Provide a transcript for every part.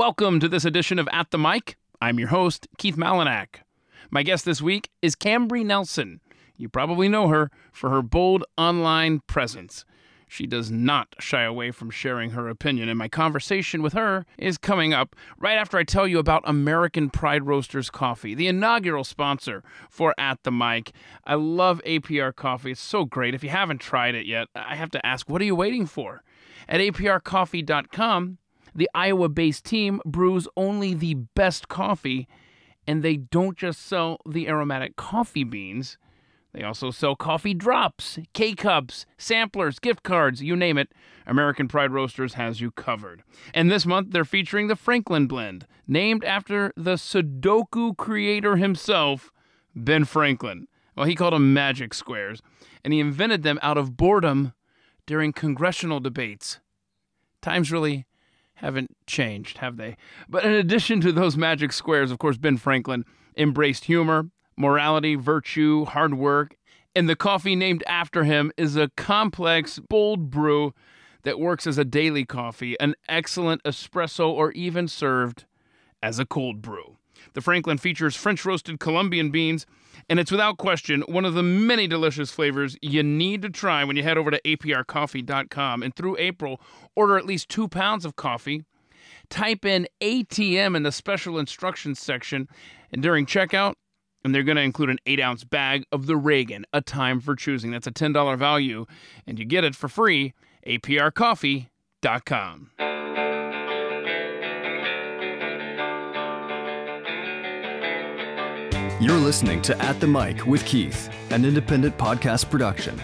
Welcome to this edition of At the Mic. I'm your host, Keith Malinak. My guest this week is Kambree Nelson. You probably know her for her bold online presence. She does not shy away from sharing her opinion, and my conversation with her is coming up right after I tell you about American Pride Roasters Coffee, the inaugural sponsor for At the Mic. I love APR coffee. It's so great. If you haven't tried it yet, I have to ask, what are you waiting for? At aprcoffee.com, the Iowa based team brews only the best coffee, and they don't just sell the aromatic coffee beans. They also sell coffee drops, K cups, samplers, gift cards, you name it. American Pride Roasters has you covered. And this month they're featuring the Franklin Blend, named after the Sudoku creator himself, Ben Franklin. Well, he called them magic squares, and he invented them out of boredom during congressional debates. Times really haven't changed, have they? But in addition to those magic squares, of course, Ben Franklin embraced humor, morality, virtue, hard work, and the coffee named after him is a complex, bold brew that works as a daily coffee, an excellent espresso, or even served as a cold brew. The Franklin features French roasted Colombian beans, and it's without question one of the many delicious flavors you need to try when you head over to aprcoffee.com. And through April, order at least two pounds of coffee. Type in ATM in the special instructions section, and during checkout, and they're going to include an 8 ounce bag of the Reagan, a time for choosing. That's a $10 value, and you get it for free. aprcoffee.com. You're listening to At the Mic with Keith, an independent podcast production.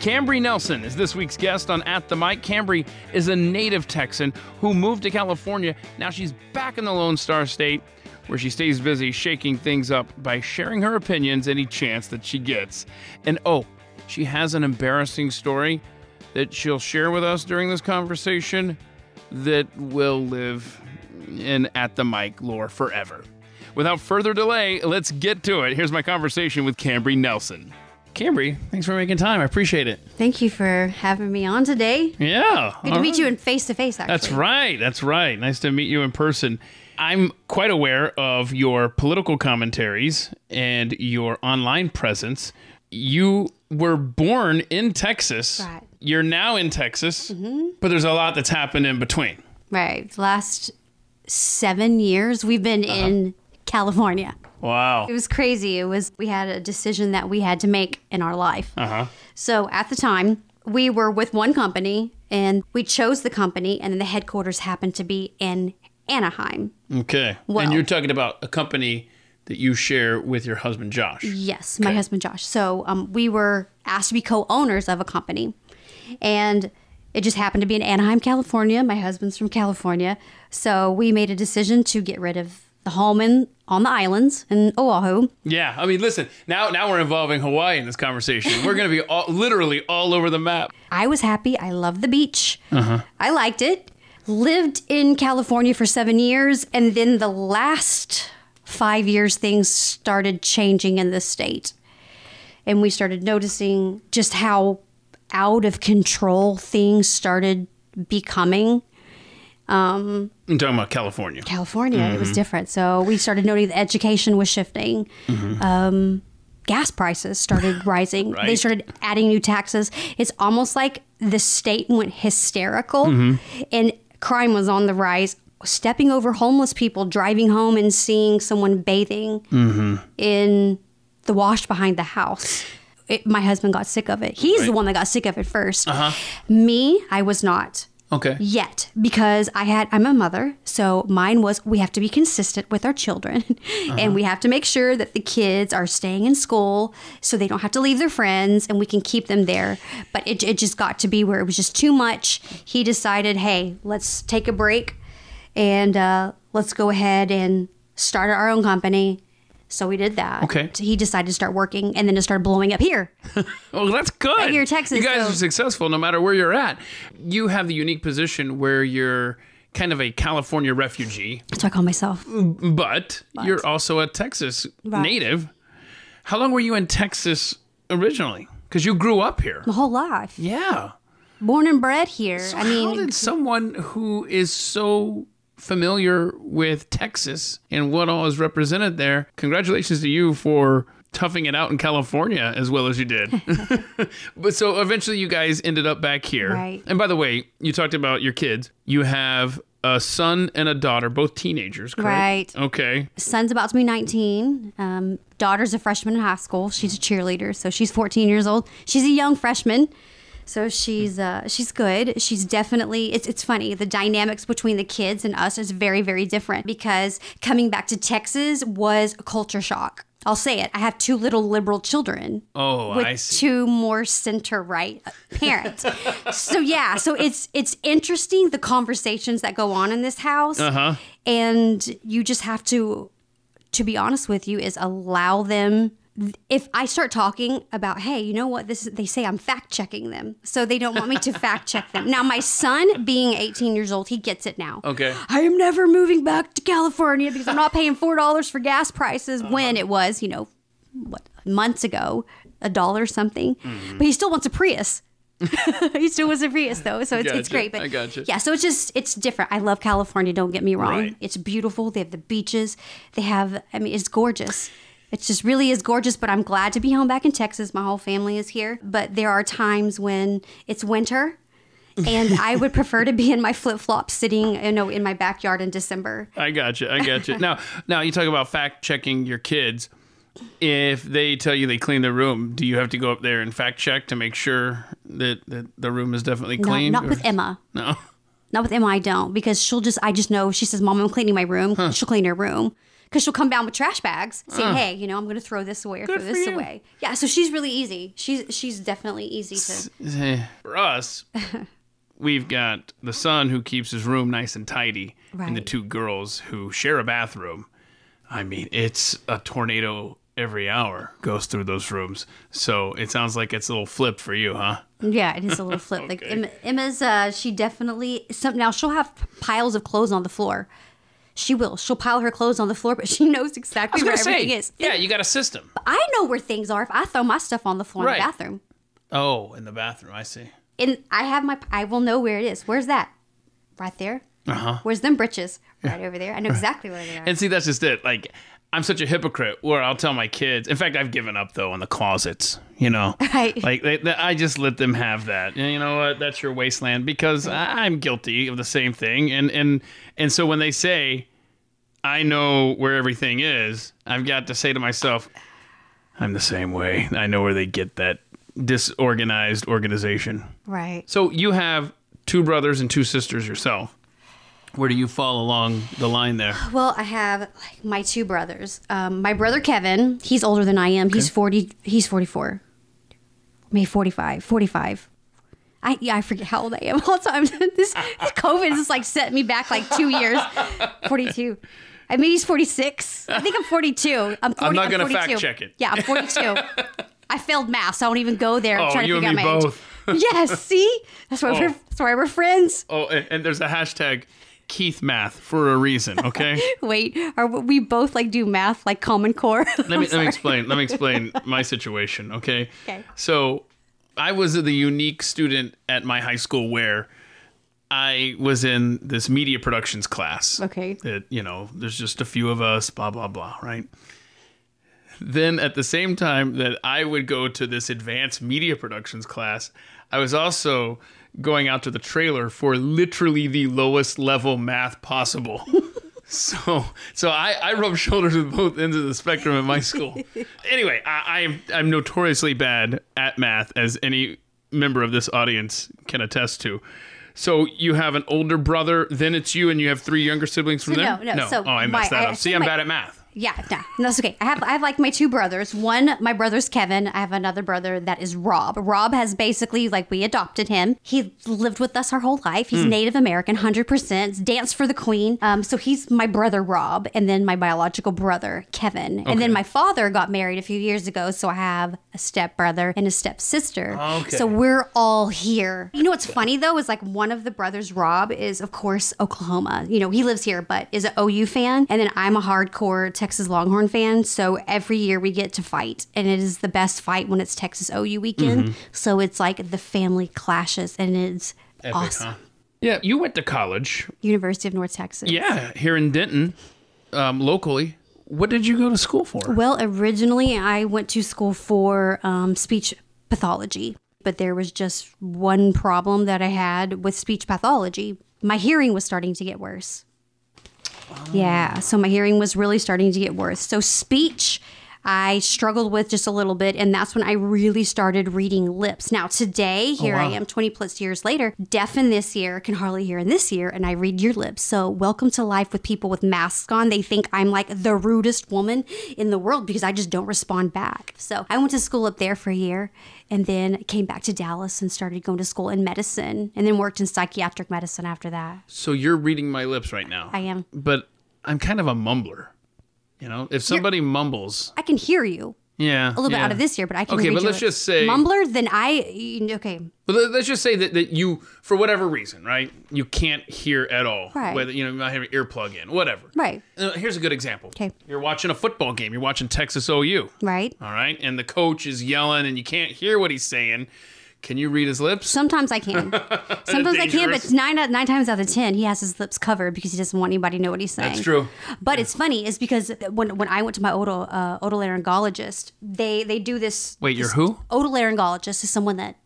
Kambree Nelson is this week's guest on At the Mic. Kambree is a native Texan who moved to California. Now she's back in the Lone Star State where she stays busy shaking things up by sharing her opinions any chance that she gets. And oh, she has an embarrassing story that she'll share with us during this conversation that will live in At the Mic lore forever. Without further delay, let's get to it. Here's my conversation with Kambree Nelson. Kambree, thanks for making time. I appreciate it. Thank you for having me on today. Yeah. Good to meet you in face to face, actually. That's right. That's right. Nice to meet you in person. I'm quite aware of your political commentaries and your online presence. You were born in Texas. Right. You're now in Texas, but there's a lot that's happened in between. Right. The last seven years, we've been Uh-huh. in California. Wow. It was crazy. It was, we had a decision that we had to make in our life. Uh huh. So at the time, we were with one company and we chose the company, and then the headquarters happened to be in Anaheim. Okay. Well- and you're talking about a company that you share with your husband, Josh. Yes, my husband Josh. So um, we were asked to be co-owners of a company, and it just happened to be in Anaheim, California. My husband's from California, so we made a decision to get rid of the home in, on the islands in Oahu. Yeah, I mean, listen. Now, now we're involving Hawaii in this conversation. We're going to be all, literally all over the map. I was happy. I loved the beach. Uh-huh. I liked it. Lived in California for seven years, and then the last five years, things started changing in the state. And we started noticing just how out of control things started becoming. Um, I'm talking about California. California, it was mm-hmm. different. So we started noting that education was shifting. Mm-hmm. Um, gas prices started rising. They started adding new taxes. It's almost like the state went hysterical mm-hmm. and crime was on the rise. Stepping over homeless people, driving home and seeing someone bathing in the wash behind the house. It, my husband got sick of it. He's the one that got sick of it 1st uh-huh. Me, I was not Okay. yet because I had I'm a mother, so mine was we have to be consistent with our children and we have to make sure that the kids are staying in school so they don't have to leave their friends and we can keep them there. But it, it just got to be where it was just too much. He decided, hey, let's take a break and uh, let's go ahead and start our own company. So we did that. Okay. He decided to start working and then to start blowing up here. Oh, that's good. here in Texas, You guys so- are successful no matter where you're at. You have the unique position where you're kind of a California refugee, That's what I call myself. but, you're also a Texas Right. native. How long were you in Texas originally? Because you grew up here. My whole life. Yeah. Born and bred here. I mean, How did someone who is so familiar with Texas and what all is represented there. Congratulations to you for toughing it out in California as well as you did. but so eventually you guys ended up back here. Right. And by the way, you talked about your kids. You have a son and a daughter, both teenagers, correct? Right. Okay. Son's about to be 19. Um, daughter's a freshman in high school. She's a cheerleader, so she's 14 years old. She's a young freshman. So she's uh, she's good. She's definitely it's it's funny. The dynamics between the kids and us is very very different because coming back to Texas was a culture shock. I'll say it. I have two little liberal children Oh, with I see. two more center right parents. so yeah, so it's it's interesting the conversations that go on in this house, Uh-huh. and you just have to, to be honest with you, is allow them. If I start talking about, hey, you know what? This is, they say I'm fact checking them, so they don't want me to fact check them. Now, my son, being 18 years old, he gets it now. Okay. I am never moving back to California because I'm not paying four dollars for gas prices Uh-huh. when it was, you know, what months ago, a dollar something. Mm-hmm. But he still wants a Prius. he still wants a Prius though, so it's, it's great. But I gotcha. yeah, so it's just it's different. I love California. Don't get me wrong; Right. it's beautiful. They have the beaches. They have. I mean, it's gorgeous. It just really is gorgeous. But I'm glad to be home back in Texas. My whole family is here. But there are times when it's winter. and I would prefer to be in my flip flops, sitting, you know, in my backyard in December. I got you. I got you. now, now you talk about fact checking your kids. If they tell you they clean the room, do you have to go up there and fact check to make sure that, that the room is definitely No, clean? not or- with Emma. No. Not with Emma, I don't because she'll just. I just know she says, "Mom, I'm cleaning my room." She'll clean her room because she'll come down with trash bags saying, "Hey, you know, I'm going to throw this away or throw for this you. away." Yeah, so she's really easy. She's she's definitely easy to. For us, we've got the son who keeps his room nice and tidy, and the Right. two girls who share a bathroom. I mean, it's a tornado every hour goes through those rooms. So it sounds like it's a little flip for you, huh? Yeah, it is a little flip. Like. Emma, Emma's, uh, she definitely some now she'll have piles of clothes on the floor. She will. She'll pile her clothes on the floor, but she knows exactly where gonna everything is. yeah, you got a system. I know where things are if I throw my stuff on the floor Right. in the bathroom. Oh, in the bathroom, I see. And I have my. I will know where it is. Where's that? Right there. Uh huh. Where's them britches? Right over there. I know exactly where they are. And see, that's just it. Like, I'm such a hypocrite where I'll tell my kids. In fact, I've given up though on the closets. You know, Right. Like, they, they- I just let them have that. And you know what? That's your wasteland because I- I'm guilty of the same thing. And and and so when they say, I know where everything is, I've got to say to myself, I'm the same way. I know where they get that disorganized organization. Right. So you have two brothers and two sisters yourself. Where do you fall along the line there? Well, I have like my two brothers. Um, my brother Kevin, he's older than I am. He's 40, he's 44. Maybe 45, 45. I, yeah, I forget how old I am all the time. this, this COVID has like set me back like two years. 42. I mean, he's 46. I think I'm 42. I'm, 40, I'm not gonna 42. fact check it. Yeah, I'm 42. I failed math, so I won't even go there Oh, trying to figure and out my both. age. yes, see? That's why, Oh. we're, that's why we're friends. Oh, and, and there's a hashtag Keith Math for a reason. Okay. Wait, are we both like do math like Common Core? let me let me explain. Let me explain my situation. Okay. Okay. So, I was the unique student at my high school where I was in this media productions class. Okay. That you know, there's just a few of us. Blah blah blah. Right. Then at the same time that I would go to this advanced media productions class, I was also going out to the trailer for literally the lowest level math possible. So, so I, I rub shoulders with both ends of the spectrum at my school. anyway, I, I'm I'm notoriously bad at math, as any member of this audience can attest to. So you have an older brother, then it's you, and you have three younger siblings from No, there. no, so oh, I my- messed that I- up. See, I'm my- bad at math. Yeah, no, that's okay. I have I have like my two brothers. One, my brother's Kevin. I have another brother that is Rob. Rob has basically like we adopted him. He lived with us our whole life. He's Native American, hundred percent. Danced for the Queen. Um, so he's my brother Rob, and then my biological brother Kevin, and then my father got married a few years ago. So I have a step brother and a step sister. Okay. So we're all here. You know what's funny though is like one of the brothers, Rob, is of course Oklahoma. You know he lives here, but is an OU fan, and then I'm a hardcore Texas Longhorn fan. So every year we get to fight, and it is the best fight when it's Texas OU weekend. So it's like the family clashes, and it's Epic, awesome. huh? Yeah, you went to college. University of North Texas. Yeah, here in Denton, um, locally. What did you go to school for? Well, originally I went to school for um, speech pathology, but there was just one problem that I had with speech pathology. My hearing was starting to get worse. Yeah, so my hearing was really starting to get worse. So speech I struggled with just a little bit, and that's when I really started reading lips. Now, today, oh, here I wow. am 20 plus years later, deaf in this year, can hardly hear in this year, and I read your lips. So, welcome to life with people with masks on. They think I'm like the rudest woman in the world because I just don't respond back. So, I went to school up there for a year and then came back to Dallas and started going to school in medicine and then worked in psychiatric medicine after that. So you're reading my lips right now. I am. But I'm kind of a mumbler. You know, if somebody mumbles, I can hear you. yeah, A little bit out of this year, but I can Okay, but let's just say- mumbler. Then I okay. But let- let's just say that, that you, for whatever reason, right, you can't hear at all. Right. Whether you know you might have an earplug in, whatever. Right. Uh, here's a good example. Okay. You're watching a football game. You're watching Texas OU. Right. All right, and the coach is yelling, and you can't hear what he's saying. Can you read his lips? Sometimes I can. Sometimes I can, but nine out- nine times out of ten, he has his lips covered because he doesn't want anybody to know what he's saying. That's true. But it's funny is because when when I went to my uh, otolaryngologist, they they do this. Wait, you're who? Otolaryngologist is someone that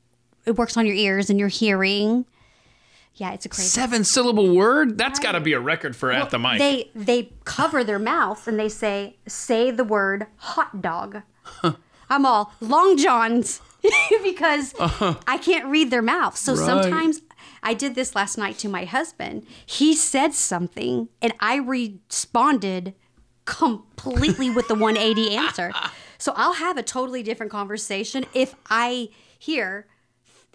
it works on your ears and your hearing. Yeah, it's a crazy. Seven syllable word? That's got to be a record for at the mic. They they cover their mouth and they say say the word hot dog. I'm all long johns because I can't read their mouth. So Uh-huh. Right. sometimes I did this last night to my husband. He said something and I responded completely with the 180 answer. So I'll have a totally different conversation if I hear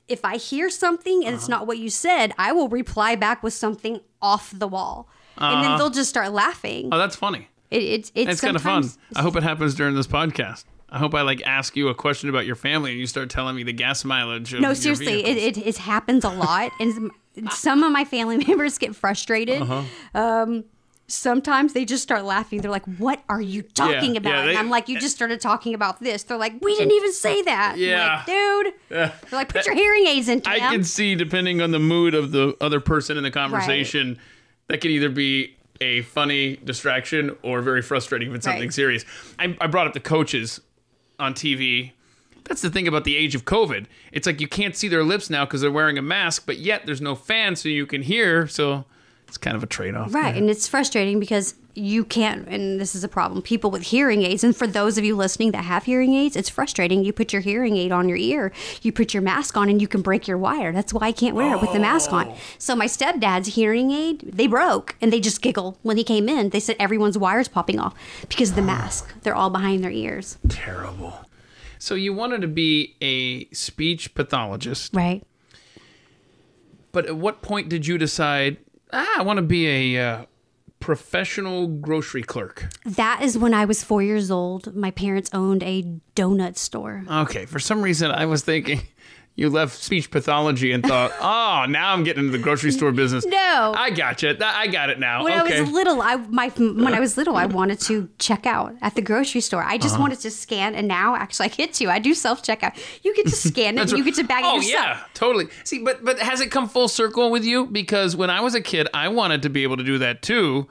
if I hear something and Uh-huh. it's not what you said, I will reply back with something off the wall, and then they'll just start laughing. oh, that's funny. It, it's it's, It's kind of fun. I hope it happens during this podcast. I hope I like ask you a question about your family and you start telling me the gas mileage. Of No, seriously, it, it, it happens a lot, and some- of my family members get frustrated. Uh-huh. Um, sometimes they just start laughing. They're like, "What are you talking yeah, about?" they- and I'm like, "You just started talking about this." They're like, "We didn't even say that." Yeah. like, dude. They're like, "Put your hearing aids in." I can see, depending on the mood of the other person in the conversation, that could either be a funny distraction or very frustrating if it's something Right. serious. I, I brought up the coaches on TV. That's the thing about the age of COVID. It's like you can't see their lips now because they're wearing a mask, but yet there's no fan so you can hear. So it's kind of a trade off. Right. And it's frustrating because you can't, and this is a problem. People with hearing aids, and for those of you listening that have hearing aids, it's frustrating. You put your hearing aid on your ear, you put your mask on, and you can break your wire. That's why I can't wear it with the mask on. So my stepdad's hearing aid, they broke, and they just giggle when he came in. They said everyone's wires popping off because of the mask. They're all behind their ears. Terrible. So you wanted to be a speech pathologist, Right. but at what point did you decide, ah, I want to be a uh, professional grocery clerk? That is when I was four years old. My parents owned a donut store. Okay, for some reason I was thinking you left speech pathology and thought, oh, now I'm getting into the grocery store business. No. I gotcha. Th- I got it now. When okay. I was little, I my when I was little, I wanted to check out at the grocery store. I Uh-huh. just wanted to scan, and now actually I get to. I do self checkout. You get to scan it, and you get to bag it oh yourself. yeah, totally. See, but but has it come full circle with you? Because when I was a kid, I wanted to be able to do that too,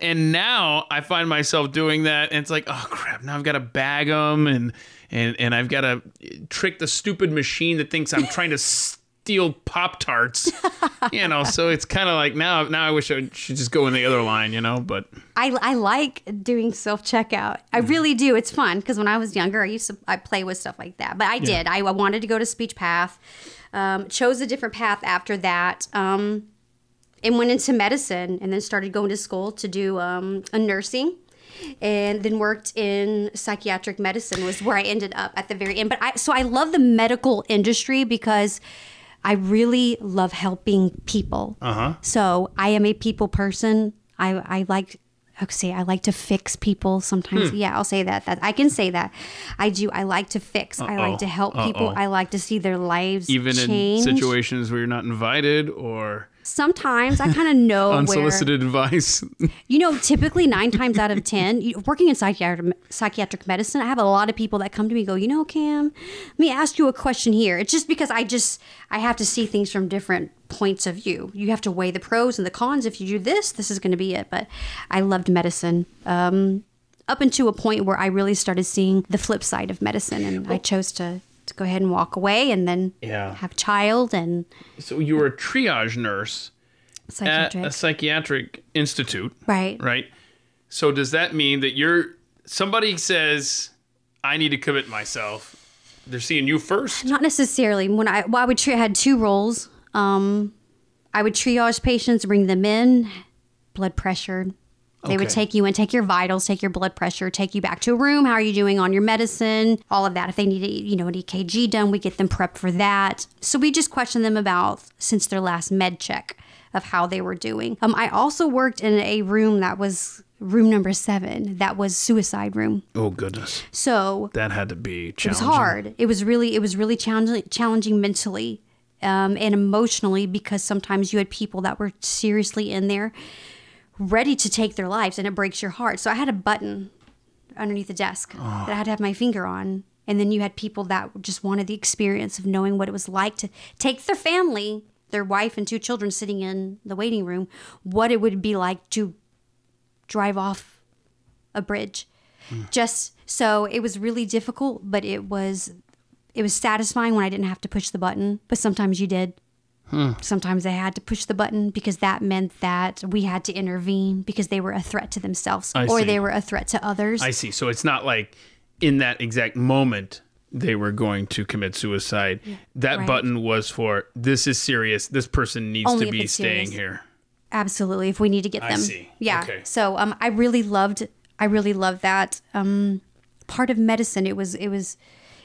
and now I find myself doing that, and it's like, oh crap! Now I've got to bag them, and and and I've got to trick the stupid machine that thinks I'm trying to steal Pop Tarts. you know, so it's kind of like now now I wish I should just go in the other line, you know, but. I, I like doing self checkout. I really do. It's fun because when I was younger, I used to I play with stuff like that. But I did. I, I wanted to go to speech path. Um, chose a different path after that. Um, and went into medicine and then started going to school to do um, a nursing and then worked in psychiatric medicine was where I ended up at the very end. But I so I love the medical industry because I really love helping people. Uh-huh. So I am a people person. I I like say I like to fix people sometimes. Yeah, I'll say that. That I can say that. I do. I like to fix. I like to help people. Uh-oh. I like to see their lives even change. in situations where you're not invited or Sometimes I kind of know where Unsolicited advice. You know, typically nine times out of ten, working in psychiatric psychiatric medicine, I have a lot of people that come to me and go, you know, Cam, let me ask you a question here. It's just because I just I have to see things from different points of view. You have to weigh the pros and the cons. If you do this, this is going to be it. But I loved medicine. Um, up into a point where I really started seeing the flip side of medicine, and I chose to, to go ahead and walk away, and then Yeah. have a child and so you were a triage nurse at a psychiatric institute, right. right? So does that mean that you're somebody says I need to commit myself? They're seeing you first. Not necessarily. When I well, I would tri- I had two roles. Um, I would triage patients, bring them in, blood pressure. They would take you and take your vitals, take your blood pressure, take you back to a room. How are you doing on your medicine? All of that. If they need, a, you know, an EKG done, we get them prepped for that. So we just question them about since their last med check of how they were doing. Um, I also worked in a room that was room number seven. That was suicide room. Oh goodness, So that had to be challenging. it was hard. It was really it was really challenging challenging mentally um, and emotionally because sometimes you had people that were seriously in there ready to take their lives and it breaks your heart. So I had a button underneath the desk that I had to have my finger on. And then you had people that just wanted the experience of knowing what it was like to take their family, their wife and two children sitting in the waiting room, what it would be like to drive off a bridge. Hmm. Just so it was really difficult, but it was it was satisfying when I didn't have to push the button. But sometimes you did. Sometimes I had to push the button because that meant that we had to intervene because they were a threat to themselves I or see. they were a threat to others. I see. So it's not like in that exact moment they were going to commit suicide. That Right. button was for this is serious. This person needs Only to be staying serious. here. Absolutely, if we need to get I them. see. Yeah. Okay. So um, I really loved. I really loved that um, part of medicine. It was. It was.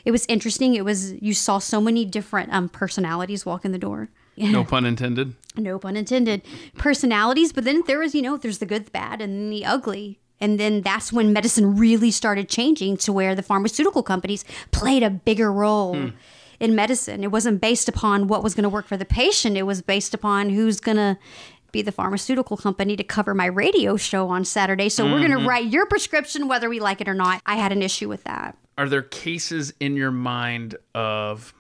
It was interesting. It was. You saw so many different um, personalities walk in the door. No pun intended. no pun intended. Personalities, but then there was, you know, there's the good, the bad, and the ugly. And then that's when medicine really started changing to where the pharmaceutical companies played a bigger role hmm. in medicine. It wasn't based upon what was going to work for the patient, it was based upon who's going to be the pharmaceutical company to cover my radio show on Saturday. So we're going to mm-hmm. write your prescription whether we like it or not. I had an issue with that. Are there cases in your mind of,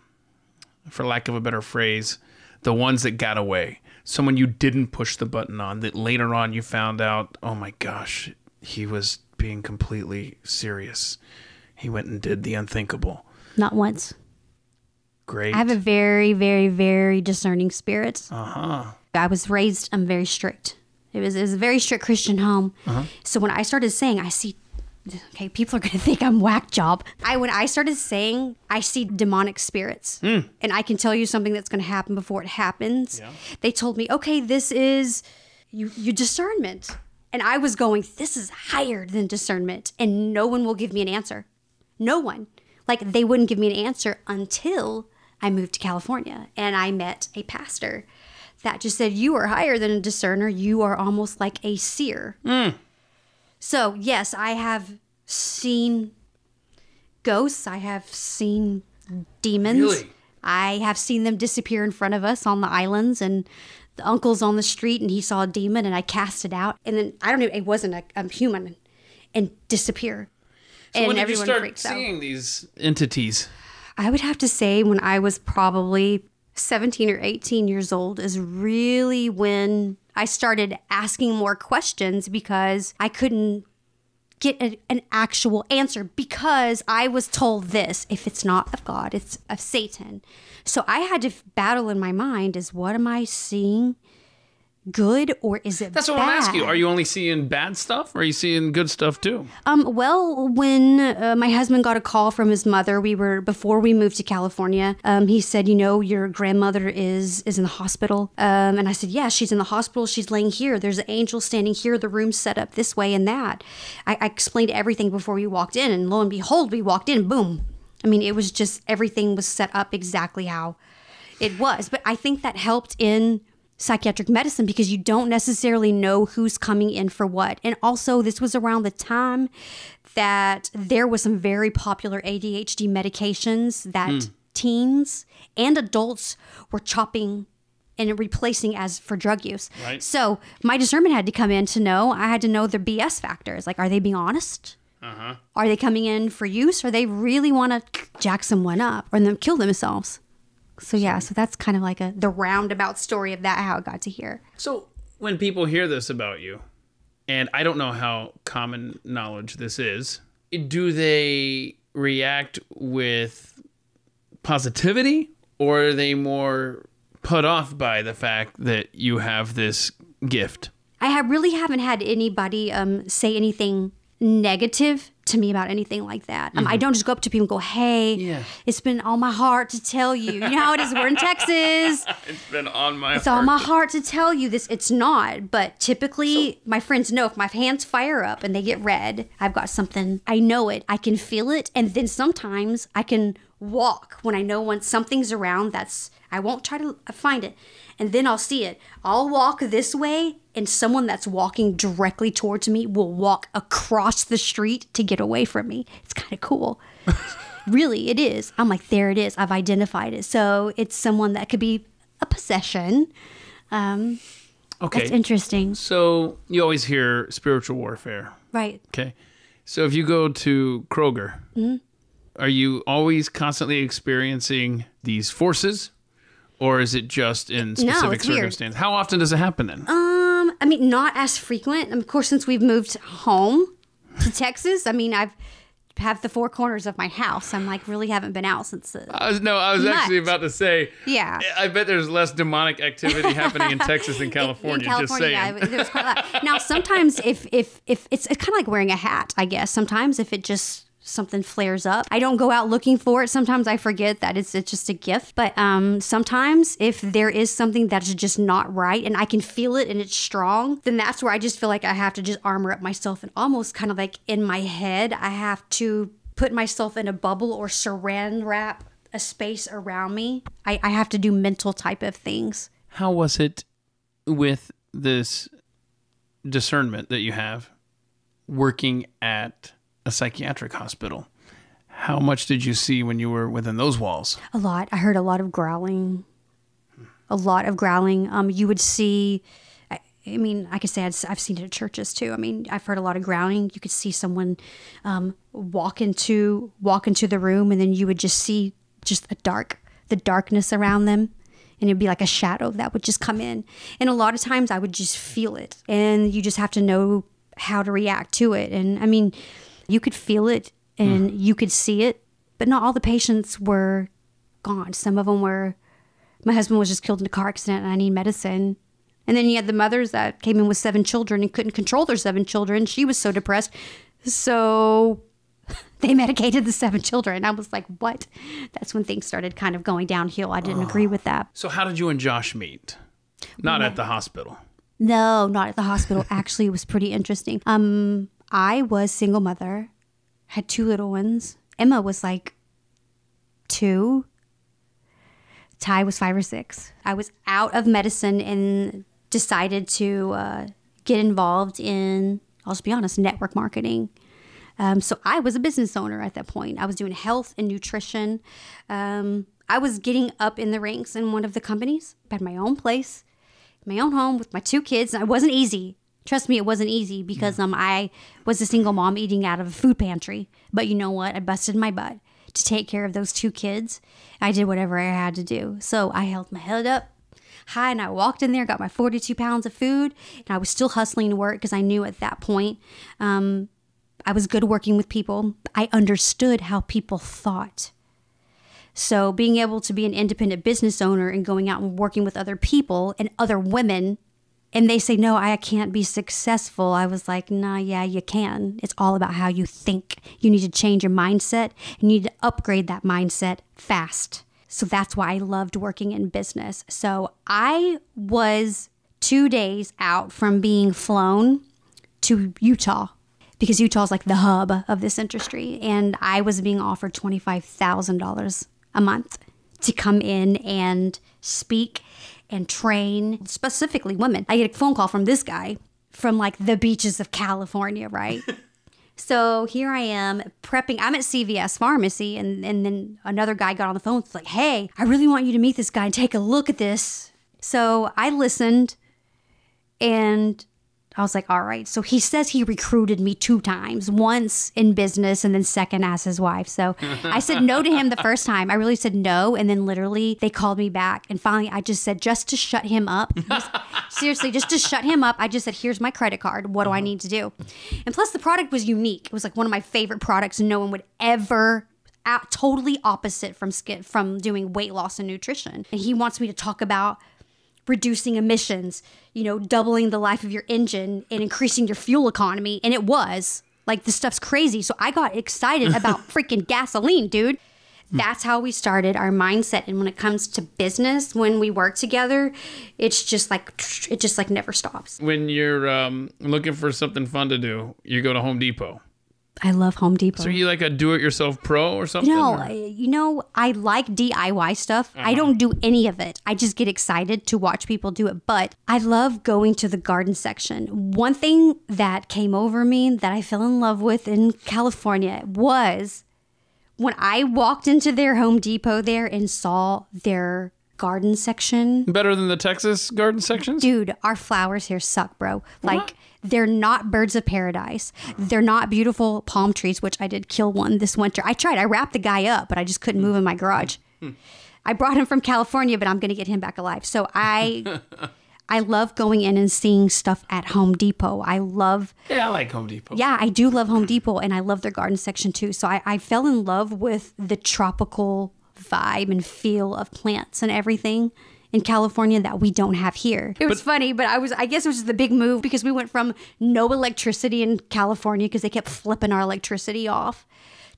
for lack of a better phrase, the ones that got away? Someone you didn't push the button on that later on you found out, oh my gosh, he was being completely serious. He went and did the unthinkable. Not once. Great. I have a very, very, very discerning spirit. uh huh. I was raised, I'm very strict. It was, it was a very strict Christian home. Uh-huh. So when I started saying, I see, okay, people are going to think I'm whack job. I When I started saying, I see demonic spirits hmm. and I can tell you something that's going to happen before it happens, they told me, okay, this is you, your discernment. And I was going, this is higher than discernment. And no one will give me an answer. No one. Like they wouldn't give me an answer until I moved to California and I met a pastor that just said, You are higher than a discerner. You are almost like a seer. Hmm. So, yes, I have seen ghosts, I have seen demons. Really? I have seen them disappear in front of us on the islands and the uncle's on the street and he saw a demon and I cast it out. And then I don't know, it wasn't a, a human and disappear. So and when did you everyone start freaks out. seeing these entities? I would have to say when I was probably 17 or 18 years old is really when I started asking more questions because I couldn't get a, an actual answer because I was told this if it's not of God, it's of Satan. So I had to battle in my mind is what am I seeing good or is it That's what bad? I'm asking you. Are you only seeing bad stuff or are you seeing good stuff too? Um, well, when uh, my husband got a call from his mother, we were before we moved to California. Um, he said, "You know, your grandmother is is in the hospital." Um, and I said, "Yeah, she's in the hospital. She's laying here. There's an angel standing here. The room's set up this way and that." I, I explained everything before we walked in, and lo and behold, we walked in. Boom! I mean, it was just everything was set up exactly how it was. But I think that helped in psychiatric medicine because you don't necessarily know who's coming in for what. And also, this was around the time that there was some very popular ADHD medications that teens and adults were chopping and replacing as for drug use. Right. So my discernment had to come in to know. I had to know the BS factors. Like, are they being honest? Uh-huh. Are they coming in for use, or they really want to jack someone up or them kill themselves? So yeah, so that's kind of like a the roundabout story of that how it got to here. So when people hear this about you, and I don't know how common knowledge this is, do they react with positivity or are they more put off by the fact that you have this gift? I have really haven't had anybody um, say anything negative to me about anything like that. Um, I don't just go up to people and go, "Hey, Yeah. it's been on my heart to tell you." You know how it is. We're in Texas. It's been on my It's on my heart to tell you this. It's not, but typically my friends know if my hands fire up and they get red, I've got something. I know it. I can feel it, and then sometimes I can walk when I know when something's around. That's I won't try to find it, and then I'll see it. I'll walk this way, and someone that's walking directly towards me will walk across the street to get away from me. It's kind of cool. really, it is. I'm like, there it is. I've identified it. So it's someone that could be a possession. Um, Okay. That's interesting. so you always hear spiritual warfare. Right. Okay. So if you go to Kroger, Mm-hmm. are you always constantly experiencing these forces? Or is it just in specific it's weird. circumstances? How often does it happen then? Um, I mean, not as frequent. Of course, since we've moved home to Texas, I mean, I've have the four corners of my house. I'm like, really haven't been out since the. I was, no, I was actually about to say. Yeah. I bet there's less demonic activity happening in Texas than California. in California, just saying. yeah, there's quite a lot. Now, sometimes if if if it's, it's kind of like wearing a hat, I guess. Sometimes if it just something flares up, I don't go out looking for it. Sometimes I forget that it's it's just a gift. But um, sometimes if there is something that's just not right, and I can feel it and it's strong, then that's where I just feel like I have to just armor up myself and almost kind of like in my head, I have to put myself in a bubble or saran wrap a space around me. I, I have to do mental type of things. How was it with this discernment that you have working at a psychiatric hospital? How much did you see when you were within those walls? A lot. I heard a lot of growling. A lot of growling. Um, you would see. I, I mean, I could say I'd, I've seen it at churches too. I mean, I've heard a lot of growling. You could see someone um, walk into walk into the room, and then you would just see just a dark, the darkness around them, and it'd be like a shadow that would just come in. And a lot of times, I would just feel it, and you just have to know how to react to it. And I mean, you could feel it and you could see it, but not all the patients were gone. Some of them were. My husband was just killed in a car accident, and I need medicine. And then you had the mothers that came in with seven children and couldn't control their seven children. She was so depressed, so they medicated the seven children. I was like, "What?" That's when things started kind of going downhill. I didn't agree with that. So, how did you and Josh meet? Not at the hospital. No, not at the hospital. Actually, it was pretty interesting. Um, I was single mother, had two little ones. Emma was like two. Ty was five or six. I was out of medicine and decided to uh, get involved in, I'll just be honest, network marketing. Um, so I was a business owner at that point. I was doing health and nutrition. Um, I was getting up in the ranks in one of the companies. I had my own place, my own home with my two kids. And it wasn't easy. Trust me, it wasn't easy because um, I was a single mom eating out of a food pantry. But you know what? I busted my butt to take care of those two kids. I did whatever I had to do. So I held my head up high and I walked in there, got my 42 pounds of food, and I was still hustling to work because I knew at that point um, I was good working with people. I understood how people thought. So being able to be an independent business owner and going out and working with other people and other women, and they say, no, I can't be successful. I was like, nah, yeah, you can. It's all about how you think. You need to change your mindset. You need to upgrade that mindset fast. So that's why I loved working in business. So I was two days out from being flown to Utah because Utah is like the hub of this industry. And I was being offered $25,000 a month to come in and speak and train specifically women. I get a phone call from this guy from like the beaches of California, right? so here I am prepping. I'm at CVS Pharmacy, and, and then another guy got on the phone. It's like, hey, I really want you to meet this guy and take a look at this. So I listened and I was like, all right. So he says he recruited me two times, once in business and then second as his wife. So I said no to him the first time. I really said no. And then literally they called me back. And finally I just said, just to shut him up. Just- seriously, just to shut him up, I just said, here's my credit card. What do I uh-huh. need to do? And plus the product was unique. It was like one of my favorite products. No one would ever out, totally opposite from skin, from doing weight loss and nutrition. And he wants me to talk about reducing emissions, you know, doubling the life of your engine and increasing your fuel economy. And it was like this stuff's crazy. So I got excited about freaking gasoline, dude. That's how we started our mindset. And when it comes to business, when we work together, it's just like, it just like never stops. When you're um, looking for something fun to do, you go to Home Depot. I love Home Depot. Are you like a do-it-yourself pro or something? No, or- you know, I like DIY stuff. I uh-huh. don't do any of it. I just get excited to watch people do it. But I love going to the garden section. One thing that came over me that I fell in love with in California was when I walked into their Home Depot there and saw their garden section. Better than the Texas garden sections? Dude, our flowers here suck, bro. Like, they're not birds of paradise. They're not beautiful palm trees, which I did kill one this winter. I tried. I wrapped the guy up, but I just couldn't move in my garage. I brought him from California, but I'm going to get him back alive. So I I love going in and seeing stuff at Home Depot. I love Yeah, I like Home Depot. yeah, I do love Home Depot and I love their garden section too. So I, I fell in love with the tropical vibe and feel of plants and everything in California that we don't have here. It was funny, but I was I guess it was just the big move because we went from no electricity in California because they kept flipping our electricity off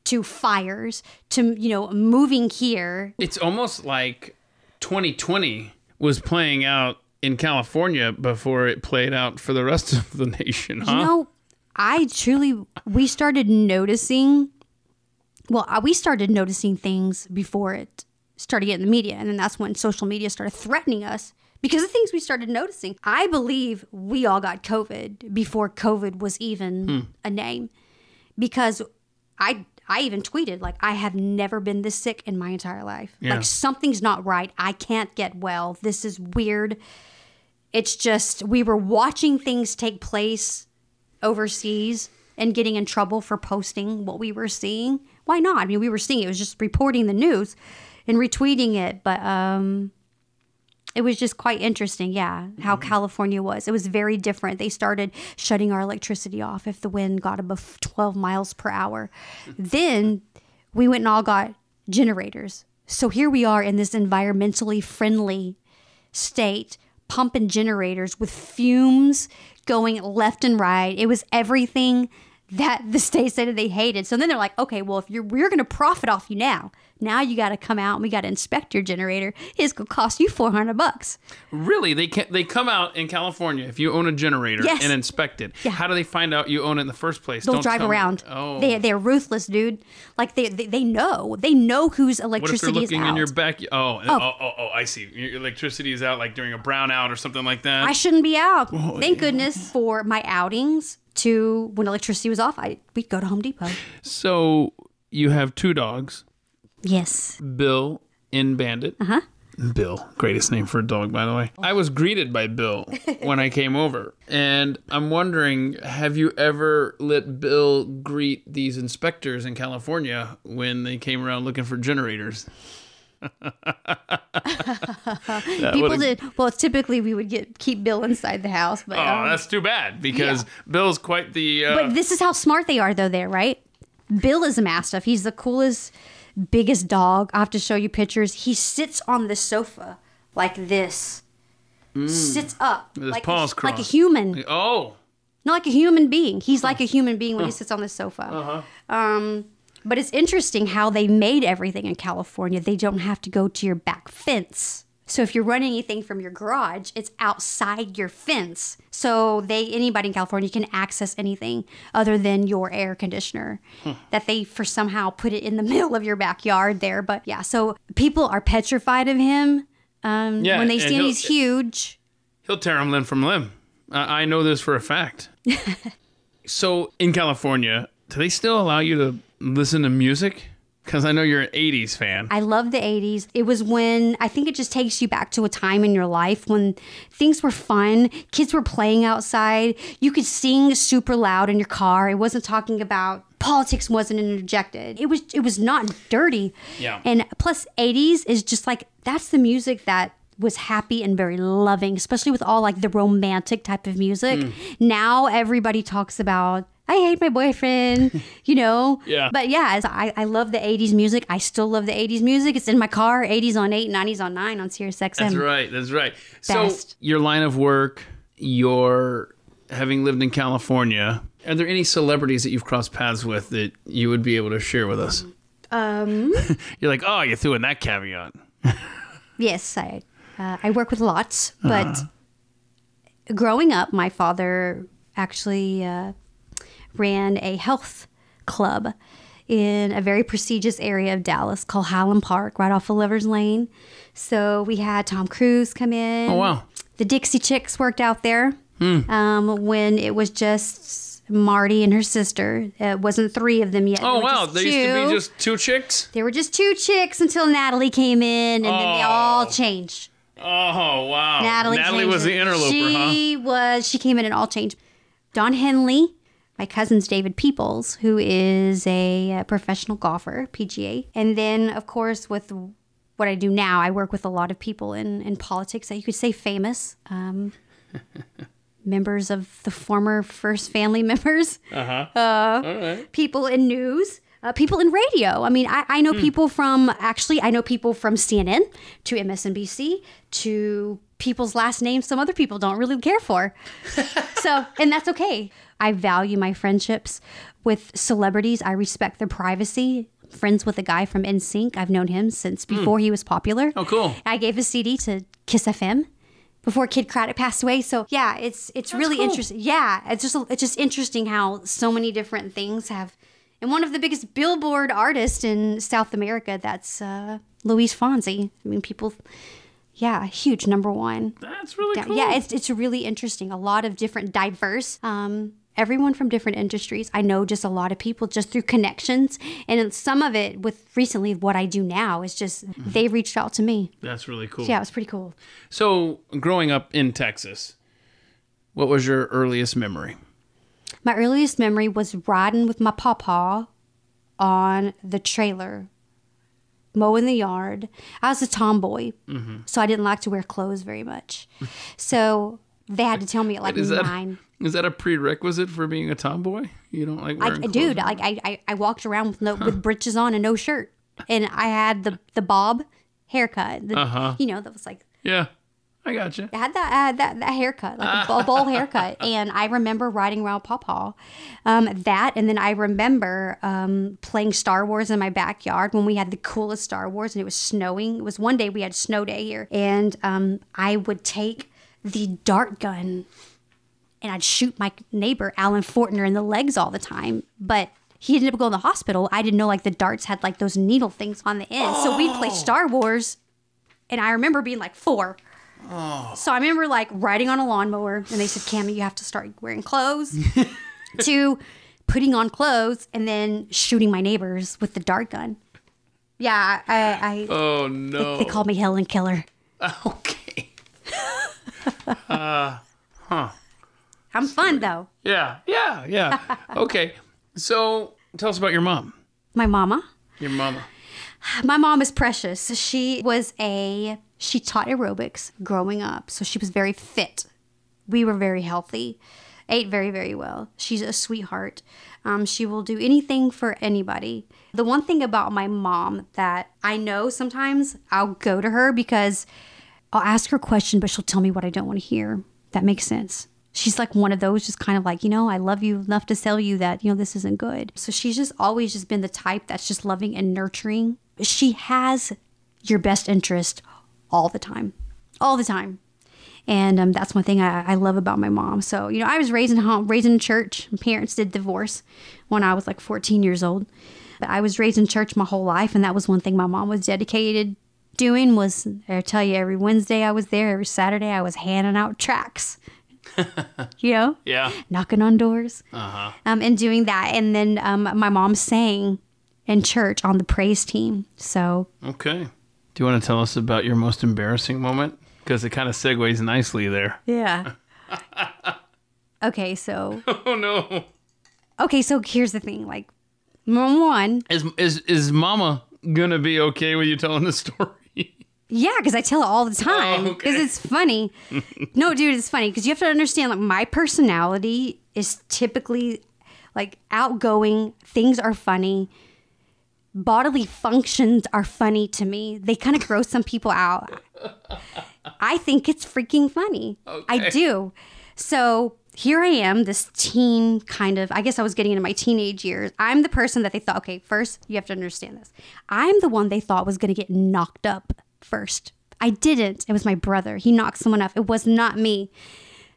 to fires to you know moving here. It's almost like 2020 was playing out in California before it played out for the rest of the nation, huh? You know, I truly we started noticing. Well, uh, we started noticing things before it started getting the media, and then that's when social media started threatening us because of things we started noticing. I believe we all got COVID before COVID was even hmm. a name, because I I even tweeted like I have never been this sick in my entire life. Yeah. Like something's not right. I can't get well. This is weird. It's just we were watching things take place overseas and getting in trouble for posting what we were seeing. Why not? I mean, we were seeing. It was just reporting the news and retweeting it, but um it was just quite interesting, yeah, how California was. It was very different. They started shutting our electricity off if the wind got above 12 miles per hour. Then we went and all got generators. So here we are in this environmentally friendly state pumping generators with fumes going left and right. It was everything that the state said they hated. So then they're like, okay, well, if you're we're going to profit off you now. Now you got to come out and we got to inspect your generator. It's going to cost you 400 bucks. Really? They can they come out in California if you own a generator Yes. and inspect it. Yeah. How do they find out you own it in the first place? They'll Don't drive tell me. around. Oh. They they're ruthless, dude. Like they they, they know. They know whose electricity what if they're looking in your back? Oh oh. oh, oh, oh, oh, I see. Your electricity is out like during a brownout or something like that. I shouldn't be out. Oh, Thank goodness for my outings to when electricity was off. I we'd go to Home Depot. so you have two dogs, Yes. Bill and Bandit. Uh huh. Bill, greatest name for a dog, by the way. I was greeted by Bill when I came over, and I'm wondering, have you ever let Bill greet these inspectors in California when they came around looking for generators? People did well. Typically, we would get keep Bill inside the house, but Oh, um, that's too bad because Bill's quite the. Uh, but this is how smart they are, though. There, right? Bill is a mastiff. He's the coolest, biggest dog. I have to show you pictures. He sits on the sofa like this. Sits up Mm. his like paws a, like a human, oh, not like a human being. He's like a human being when he sits on the sofa. Uh-huh. Um, but it's interesting how they made everything in California. They don't have to go to your back fence. So if you're running anything from your garage, it's outside your fence. So they anybody in California can access anything other than your air conditioner. That they for somehow put it in the middle of your backyard there. But yeah, so people are petrified of him. Um, Yeah, when they see he's huge. He'll tear him limb from limb. I, I know this for a fact. so in California, do they still allow you to listen to music Because I know you're an 80s fan. I love the 80s. It was when I think it just takes you back to a time in your life when things were fun, kids were playing outside, you could sing super loud in your car. It wasn't talking about politics wasn't interjected. It was it was not dirty. Yeah. And plus 80s is just like that's the music that was happy and very loving, especially with all like the romantic type of music. Hmm. Now everybody talks about I hate my boyfriend, you know? Yeah. But yeah, I, I love the 80s music. I still love the 80s music. It's in my car, 80s on 8, 90s on 9 on Sirius XM. That's right. That's right. Best. So, your line of work, your having lived in California, are there any celebrities that you've crossed paths with that you would be able to share with us? Um, You're like, oh, you threw in that caveat. yes, I, uh, I work with lots, but Uh-huh. growing up, my father actually uh, ran a health club in a very prestigious area of Dallas called Highland Park, right off of Lovers Lane. So we had Tom Cruise come in. Oh, wow. The Dixie Chicks worked out there Hmm. um, when it was just Martie and her sister. It wasn't three of them yet. Oh, wow. just There used to be just two chicks? There were just two chicks until Natalie came in, and then they all changed. Oh, wow. Natalie, changed was the interloper, huh? She was. She came in and all changed. Don Henley, my cousin's David Peoples, who is a uh, professional golfer, PGA, and then of course with what I do now, I work with a lot of people in in politics that you could say famous. Um, members of the former First Family members, Uh-huh. Right. people in news, uh, people in radio. I mean, I, I know people from actually, I know people from CNN to MSNBC to people's last names some other people don't really care for. so, and that's okay. I value my friendships with celebrities. I respect their privacy. Friends with a guy from NSYNC. I've known him since before he was popular. Oh, cool. I gave a CD to Kiss FM before Kidd Kraddick passed away. So yeah, it's it's really cool. interesting. Yeah, it's just it's just interesting how so many different things have. And one of the biggest Billboard artists in South America, that's uh, Luis Fonsi. I mean, people, yeah, huge number one. That's really Yeah, cool. yeah, it's it's really interesting. A lot of different, diverse. Um, everyone from different industries. I know just a lot of people just through connections, and some of it with recently what I do now is just they reached out to me. That's really cool. Yeah, it was pretty cool. So, growing up in Texas, what was your earliest memory? My earliest memory was riding with my papa on the trailer, mowing the yard. I was a tomboy, Mm-hmm. so I didn't like to wear clothes very much. So they had to tell me at like Is that nine. is that a prerequisite for being a tomboy? You don't like I, wearing dude, clothes? like I, I, I walked around with no with breeches on and no shirt, and I had the the bob haircut. The, Uh-huh. You know that was like yeah, I got you. I had that uh, that that haircut, like a bowl, bowl haircut, and I remember riding around Pawpaw, um, that, and then I remember um, playing Star Wars in my backyard when we had the coolest Star Wars, and it was snowing. It was one day we had snow day here, and um, I would take the dart gun, and I'd shoot my neighbor Alan Fortner in the legs all the time, but. He ended up going to the hospital. I didn't know like the darts had like those needle things on the end. So we'd play Star Wars and I remember being like four. Oh. So I remember like riding on a lawnmower, and they said, "Cammy, you have to start wearing clothes." to putting on clothes and then shooting my neighbors with the dart gun. Yeah, I, I Oh no. they called me Helen Killer. okay. I'm fun though. Yeah, yeah, yeah. okay. So, tell us about your mom. My mama. Your mama. My mom is precious. She was a she taught aerobics growing up, so she was very fit. We were very healthy, ate very very well. She's a sweetheart. Um, she will do anything for anybody. The one thing about my mom that I know sometimes I'll go to her because I'll ask her a question, but she'll tell me what I don't want to hear. That makes sense. She's like one of those, just kind of like, you know, I love you enough to tell you that, you know, this isn't good. So she's just always just been the type that's just loving and nurturing. She has your best interest all the time, all the time. And um, that's one thing I, I love about my mom. So, you know, I was raised in home, raised in church. My parents did divorce when I was like 14 years old. But I was raised in church my whole life. And that was one thing my mom was dedicated doing was, I tell you, every Wednesday I was there. Every Saturday I was handing out tracts. you know? Yeah. knocking on doors Uh huh. um, and doing that. And then um, my mom sang in church on the praise team. So Okay. Do you want to tell us about your most embarrassing moment? Because it kind of segues nicely there. yeah. okay, so Oh no. okay, so here's the thing. Like, one, Is is is Mama gonna be okay with you telling the story? Yeah, because I tell it all the oh, time Oh, because okay. it's funny. no, dude, it's funny because you have to understand like my personality is typically like outgoing. Things are funny. Bodily functions are funny to me. They kind of gross some people out. I think it's freaking funny. I do. So here I am, this teen kind of, I guess I was getting into my teenage years. I'm the person that they thought, okay, first, you have to understand this. I'm the one they thought was going to get knocked up first. I didn't. It was my brother. He knocked someone up. It was not me.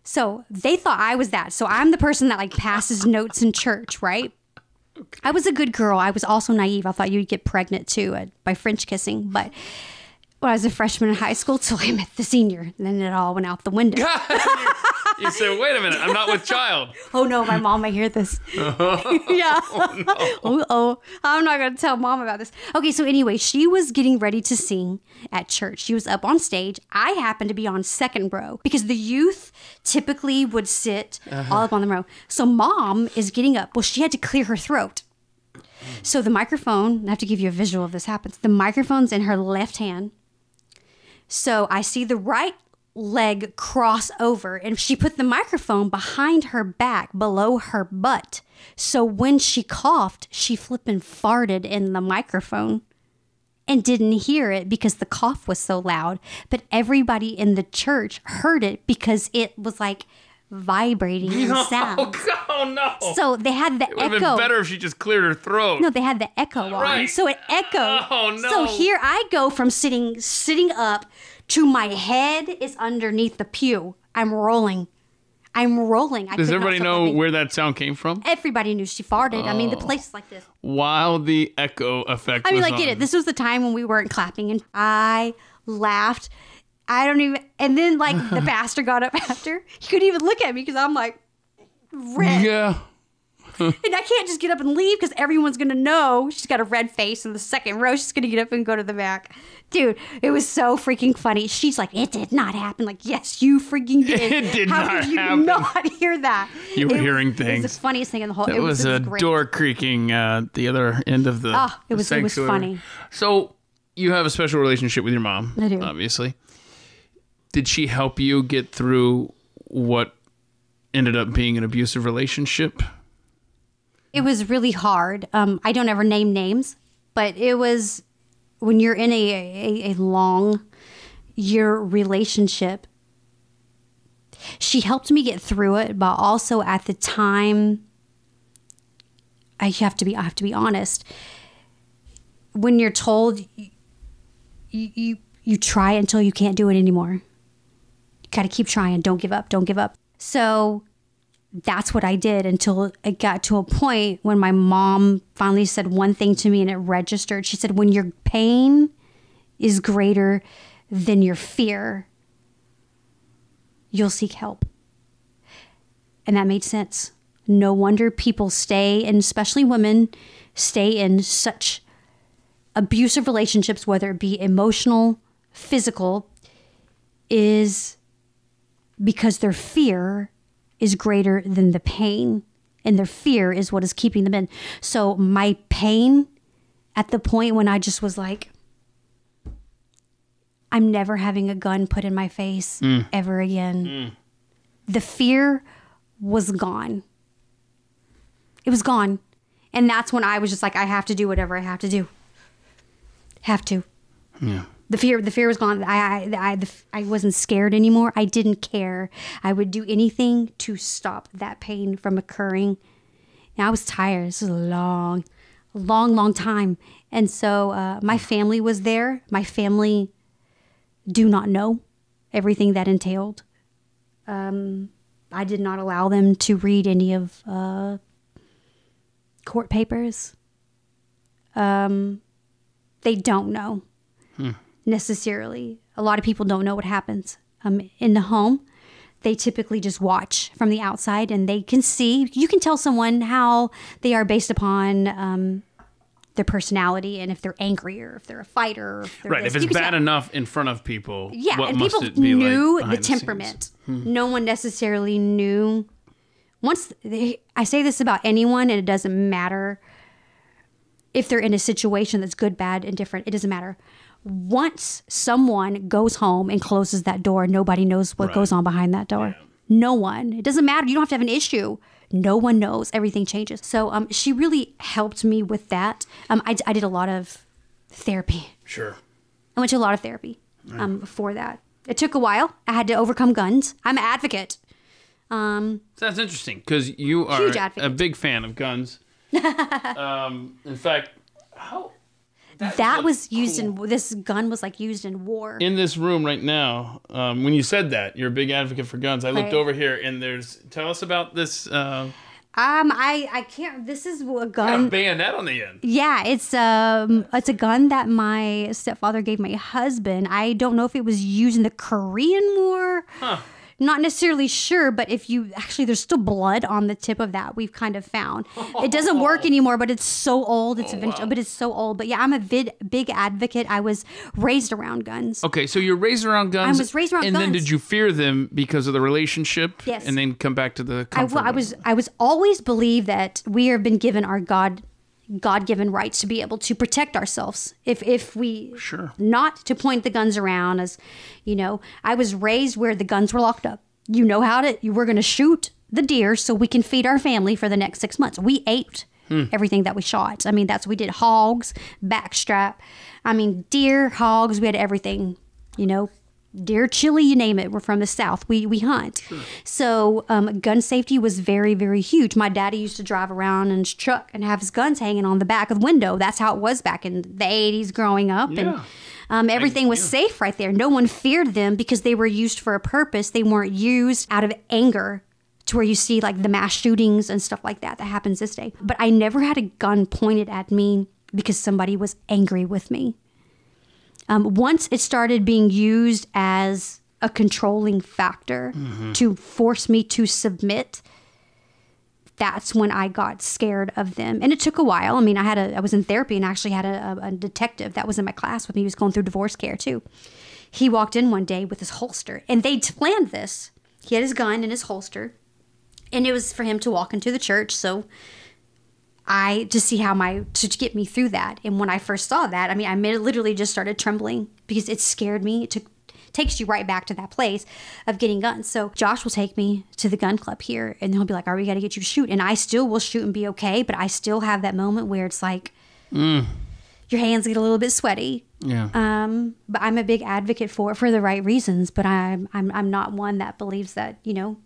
So they thought I was that. So I'm the person that like passes notes in church, right? I was a good girl. I was also naive. I thought you'd get pregnant too uh, by French kissing. But when I was a freshman in high school till I met the senior, and then it all went out the window. you said, wait a minute, I'm not with child. Oh no, my mom might hear this. Oh, yeah. Oh, oh, I'm not gonna tell mom about this. Okay, so anyway, she was getting ready to sing at church. She was up on stage. I happened to be on second row because the youth typically would sit uh-huh. all up on the row. So mom is getting up. Well, she had to clear her throat. So the microphone, I have to give you a visual of this happens. The microphone's in her left hand. So I see the right leg cross over and she put the microphone behind her back below her butt. So when she coughed, she flippin' farted in the microphone and didn't hear it because the cough was so loud. But everybody in the church heard it because it was like vibrating in sound. Oh, oh no. So they had the it would have echo. been better if she just cleared her throat. No, they had the echo on, Right. so it echoed. Oh, no. So here I go from sitting sitting up to my head is underneath the pew. I'm rolling. I'm rolling. I Does everybody know where that sound came from? Everybody knew she farted. I mean, the oh. place is like this. While the echo effect I mean, like, get it. This was the time when we weren't clapping, and I laughed. I don't even. And then, like, the pastor got up after. He couldn't even look at me because I'm like red. Yeah. And I can't just get up and leave because everyone's gonna know she's got a red face in the second row. She's gonna get up and go to the back. Dude, it was so freaking funny. She's like, "It did not happen." Like, yes, you freaking did. It did How not did you happen. not hear that? You were It was- hearing It was the funniest thing in the whole. It, it was, it a great. door creaking uh, the other end of the. Ah, it was- it was funny. So you have a special relationship with your mom. I do. Obviously. Did she help you get through what ended up being an abusive relationship? It was really hard. Um, I don't ever name names, but it was when you're in a a, a long year relationship. She helped me get through it, but also at the time, I have to be I have to be honest. When you're told you you, you try until you can't do it anymore. Got to keep trying. Don't give up. Don't give up. So that's what I did until it got to a point when my mom finally said one thing to me and it registered. She said, When your pain is greater than your fear, you'll seek help. And that made sense. No wonder people stay, and especially women, stay in such abusive relationships, whether it be emotional, physical, is because their fear is greater than the pain and their fear is what is keeping them in. So my pain at the point when i just was like i'm never having a gun put in my face mm. ever again. Mm. The fear was gone. It was gone. And that's when i was just like i have to do whatever i have to do. Have to. Yeah. The fear the fear was gone. I i I, the, I wasn't scared anymore. I didn't care. I would do anything to stop that pain from occurring. And i was tired. This was a long long long time. And so uh, my family was there. My family do not know everything that entailed. Um, i did not allow them to read any of uh, court papers. Um, they don't know necessarily. A lot of people don't know what happens um, in the home. They typically just watch from the outside and they can see, you can tell someone how they are based upon um, their personality and if they're angry or if they're a fighter if they're Right. this. If it's bad tell. enough in front of people, Yeah, what and must people knew like the scenes? temperament. No one necessarily knew. Once they, I say this about anyone, and it doesn't matter if they're in a situation that's good, bad, and different. It doesn't matter. Once someone goes home and closes that door, nobody knows what Right. goes on behind that door. No one. It doesn't matter. You don't have to have an issue. No one knows. Everything changes. So um, she really helped me with that. Um, I, I did a lot of therapy. Sure. I went to a lot of therapy um, for that. It took a while. I had to overcome guns. I'm an advocate. Um, So that's interesting because you are a big fan of guns. um, in fact, how that was used in this gun was like used in war. in this room right now, um, when you said that you're a big advocate for guns, I looked Right. over here and there's. Tell us about this. Uh, Um, I I can't. This is a got a gun. bayonet on the end. Yeah, it's um, it's a gun that my stepfather gave my husband. I don't know if it was used in the Korean War. Not necessarily sure, but if you actually, there's still blood on the tip of that. We've kind of found it doesn't work anymore, but it's so old. It's oh, eventually, but it's so old. But yeah, I'm a vid, big advocate. I was raised around guns. Okay, so you're raised around guns. I was raised around and then did you fear them because of the relationship? Yes. And then come back to the I, I was I was always believe that we have been given our God God given rights to be able to protect ourselves. If if we Sure. not to point the guns around as you know, I was raised where the guns were locked up. You know how to you were gonna shoot the deer so we can feed our family for the next six months. We ate hmm. everything that we shot. I mean that's we did hogs, backstrap. I mean deer, hogs, we had everything, you know, deer chili you name it we're from the south. We we hunt. So um, gun safety was very very huge. My daddy used to drive around in his truck and have his guns hanging on the back of the window. That's how it was back in the 80s growing up. And um, everything was safe right there. No one feared them because they were used for a purpose. They weren't used out of anger to where you see like the mass shootings and stuff like that that happens this day. But i never had a gun pointed at me because somebody was angry with me um, once it started being used as a controlling factor to force me to submit, that's when I got scared of them. And it took a while. I mean, I had a, I was in therapy and actually had a, a, a detective that was in my class with me. He was going through divorce care too. He walked in one day with his holster, and they'd planned this. He had his gun in his holster, and it was for him to walk into the church. So I to see how my to get me through that. And when I first saw that, I mean, I made, literally just started trembling because it scared me. It took takes you right back to that place of getting guns. So Josh will take me to the gun club here, and he'll be like, "All right, we got to get you to shoot," and I still will shoot and be okay, but I still have that moment where it's like. Your hands get a little bit sweaty, Yeah. um, but I'm a big advocate for it for the right reasons. But I'm I'm I'm not one that believes that you know,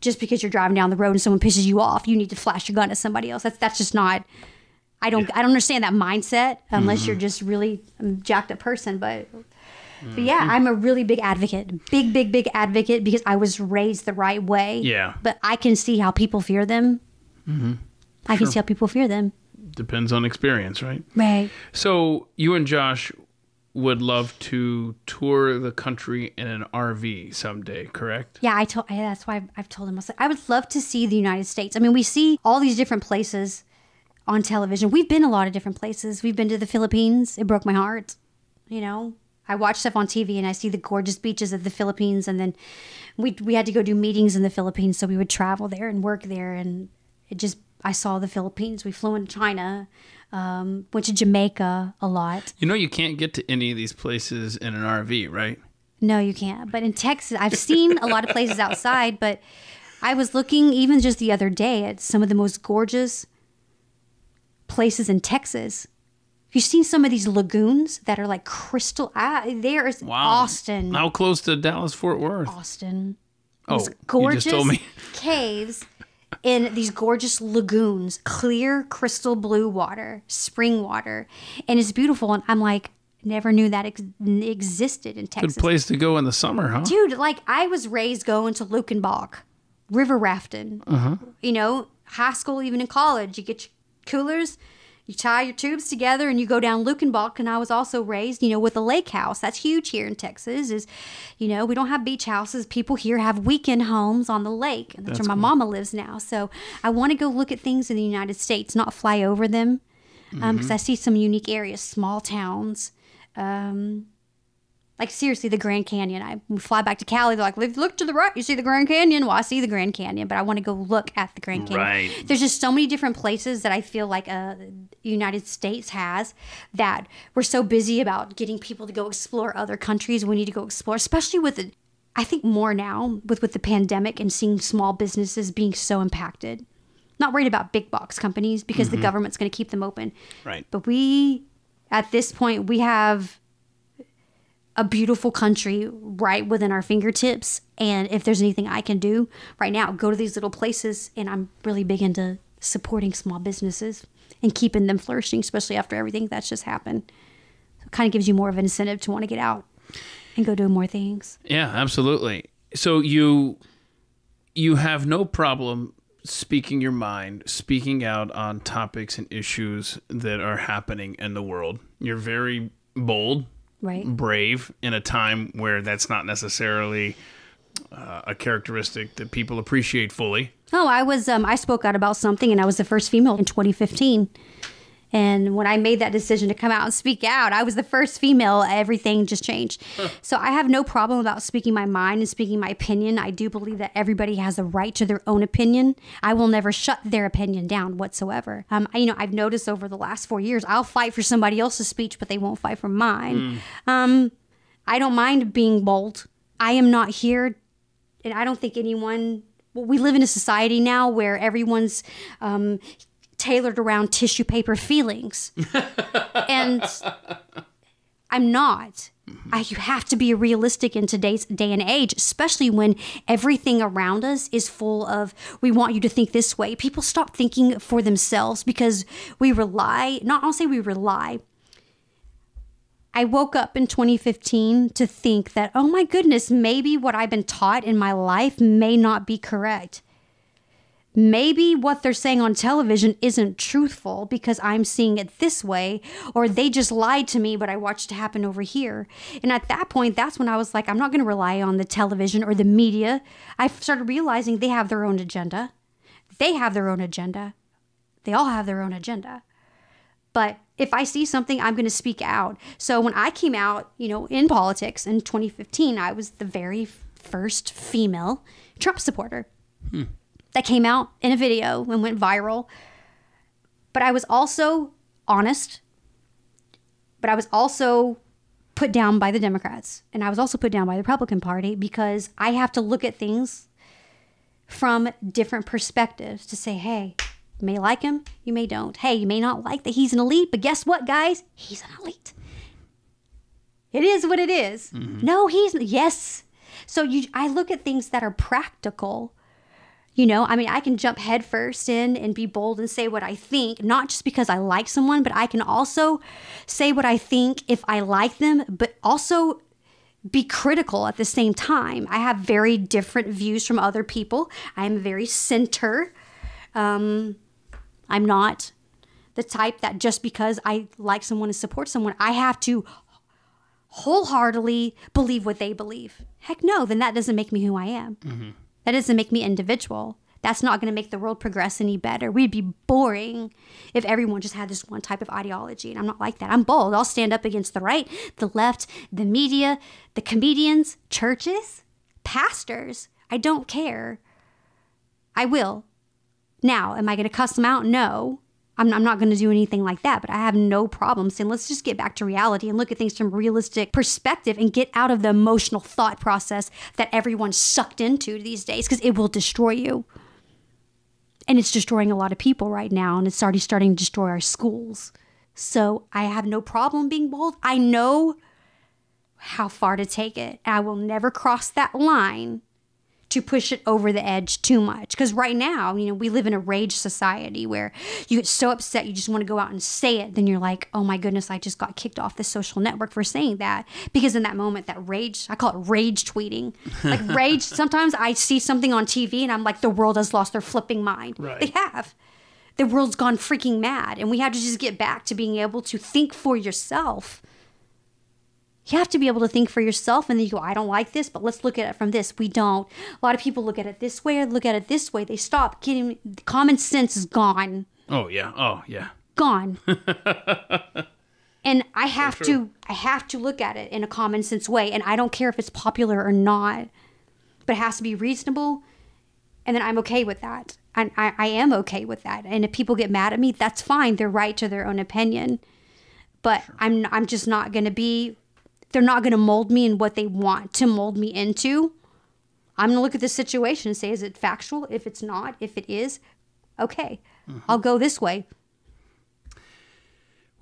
just because you're driving down the road and someone pisses you off, you need to flash your gun at somebody else. That's that's just not. I don't I don't understand that mindset unless you're mm-hmm. just really jacked up person. But but mm. yeah, I'm a really big advocate, big big big advocate because I was raised the right way. Yeah. But I can see how people fear them. Mm-hmm. I can see how people fear them. Depends on experience, right? Right. So you and Josh would love to tour the country in an RV someday, correct? Yeah, I told. Yeah, that's why I've, I've told him. I was like, I would love to see the United States. I mean, we see all these different places on television. We've been a lot of different places. We've been to the Philippines. It broke my heart. You know, I watch stuff on TV and I see the gorgeous beaches of the Philippines, and then we we had to go do meetings in the Philippines, so we would travel there and work there, and it just I saw the Philippines. We flew into China, um, went to Jamaica a lot. You know you can't get to any of these places in an RV, right? No, you can't. But in Texas, I've seen a lot of places outside, but I was looking even just the other day at some of the most gorgeous places in Texas. You've you seen some of these lagoons that are like crystal? Ah, there is Wow. Austin. How close to Dallas Fort Worth? Austin. Oh, These you just told me. caves in these gorgeous lagoons, clear crystal blue water, spring water, and it's beautiful. And I'm like, never knew that ex- existed in Texas. Good place to go in the summer, huh? Dude, like I was raised going to Luckenbach, river rafting. Uh-huh. You know, high school, even in college, you get your coolers, you tie your tubes together, and you go down Luckenbach. And I was also raised, you know, with a lake house. That's huge here in Texas. Is you know we don't have beach houses. People here have weekend homes on the lake, and that's, where my mama lives now. So I want to go look at things in the United States, not fly over them. because I see some unique areas, small towns. Um, like seriously, the Grand Canyon. I fly back to Cali. They're like, "Look- to the right, you see the Grand Canyon. Well, I see the Grand Canyon, but I want to go look at the Grand Canyon. Right. There's just so many different places that I feel like uh, the United States has that we're so busy about getting people to go explore other countries. We need to go explore, especially with the, I think more now with with the pandemic and seeing small businesses being so impacted. Not worried about big box companies because the government's going to keep them open. Right. But we, at this point, we have a beautiful country right within our fingertips. And if there's anything I can do right now, go to these little places. And I'm really big into supporting small businesses and keeping them flourishing, especially after everything that's just happened. So it kind of gives you more of an incentive to want to get out and go do more things. Yeah, absolutely. So you you have no problem speaking your mind, speaking out on topics and issues that are happening in the world. You're very bold, Right. brave in a time where that's not necessarily uh, a characteristic that people appreciate fully. Oh, I was um, I spoke out about something, and I was the first female in 2015. And when I made that decision to come out and speak out, I was the first female. Everything just changed. So I have no problem about speaking my mind and speaking my opinion. I do believe that everybody has a right to their own opinion. I will never shut their opinion down whatsoever. Um, I, you know, I've noticed over the last four years, I'll fight for somebody else's speech, but they won't fight for mine. Um, I don't mind being bold. I am not here and I don't think anyone. Well, we live in a society now where everyone's um, tailored around tissue paper feelings, and I'm not. I, you have to be realistic in today's day and age, especially when everything around us is full of, we want you to think this way. People stop thinking for themselves because we rely, not, I'll say we rely, I woke up in 2015 to think that, oh my goodness, maybe what I've been taught in my life may not be correct. Maybe what they're saying on television isn't truthful because I'm seeing it this way, or they just lied to me, but I watched it happen over here. And at that point, that's when I was like, I'm not going to rely on the television or the media. I started realizing they have their own agenda. They have their own agenda. They all have their own agenda. But if I see something, I'm going to speak out. So when I came out, you know, in politics in 2015, I was the very first female Trump supporter hmm. That came out in a video and went viral. But I was also honest, but I was also put down by the Democrats and I was also put down by the Republican Party because I have to look at things from different perspectives to say, hey, you may like him, you may don't. Hey, you may not like that he's an elite, but guess what, guys? He's an elite. It is what it is. Mm-hmm. No, he's yes. So you, I look at things that are practical. You know, I mean, I can jump headfirst in and be bold and say what I think, not just because I like someone, but I can also say what I think if I like them, but also be critical at the same time. I have very different views from other people. I am very center. Um, I'm not the type that just because I like someone and support someone, I have to wholeheartedly believe what they believe. Heck no, then that doesn't make me who I am. That doesn't make me individual. That's not going to make the world progress any better. We'd be boring if everyone just had this one type of ideology. And I'm not like that. I'm bold. I'll stand up against the right, the left, the media, the comedians, churches, pastors. I don't care. I will. Now, am I going to cuss them out? No. I'm, I'm not going to do anything like that, but I have no problem saying, let's just get back to reality and look at things from realistic perspective and get out of the emotional thought process that everyone's sucked into these days because it will destroy you. And it's destroying a lot of people right now, and it's already starting to destroy our schools. So I have no problem being bold. I know how far to take it. I will never cross that line to push it over the edge too much. Because right now, you know, we live in a rage society where you get so upset you just want to go out and say it. Then you're like, oh my goodness, I just got kicked off the social network for saying that. Because in that moment, that rage, I call it rage tweeting. Like rage, sometimes I see something on TV and I'm like, the world has lost their flipping mind. Right. They have. The world's gone freaking mad. And we have to just get back to being able to think for yourself you have to be able to think for yourself and then you go, I don't like this, but let's look at it from this. We don't. A lot of people look at it this way or look at it this way. They stop getting common sense is gone. Oh yeah. Oh yeah. gone. and I have to I have to look at it in a common sense way and I don't care if it's popular or not. But it has to be reasonable and then I'm okay with that. And I, I am okay with that. And if people get mad at me, that's fine. They're right to their own opinion. But I'm I'm just not gonna be they're not gonna mold me in what they want to mold me into. I'm gonna look at the situation and say, is it factual? If it's not, if it is, okay. Mm-hmm. I'll go this way.